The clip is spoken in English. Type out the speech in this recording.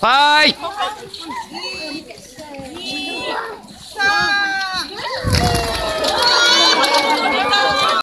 はい